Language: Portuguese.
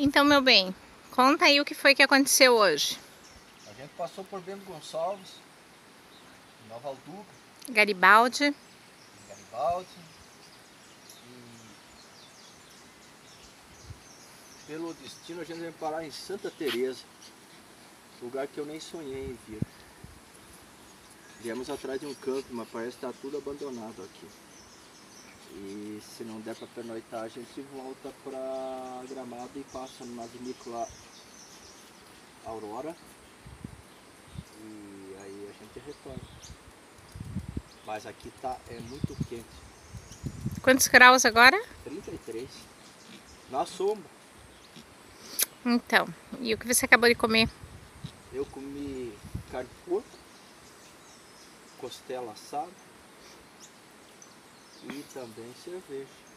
Então, meu bem, conta aí o que foi que aconteceu hoje. A gente passou por Bento Gonçalves, Nova Alduga, Garibaldi. Garibaldi. E pelo destino a gente vai parar em Santa Teresa, lugar que eu nem sonhei em vir. Viemos atrás de um campo, mas parece que está tudo abandonado aqui. Se não der para pernoitar, a gente volta para Gramado e passa na vinícola Aurora. E aí a gente retorna. Mas aqui tá, é muito quente. Quantos graus agora? 33. Na sombra. Então, e o que você acabou de comer? Eu comi carne de porco, costela assada e também cerveja.